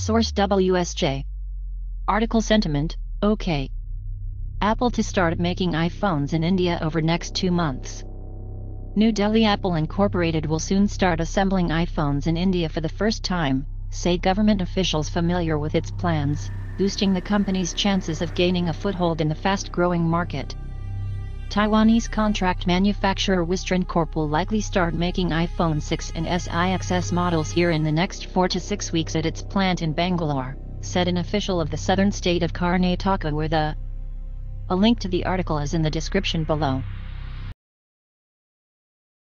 Source WSJ. Article sentiment, OK. Apple to start making iPhones in India over next two months. New Delhi Apple Incorporated will soon start assembling iPhones in India for the first time, say government officials familiar with its plans, boosting the company's chances of gaining a foothold in the fast-growing market. Taiwanese contract manufacturer Wistron Corp will likely start making iPhone 6 and 6S models here in the next 4 to 6 weeks at its plant in Bangalore, said an official of the southern state of Karnataka where the... A link to the article is in the description below.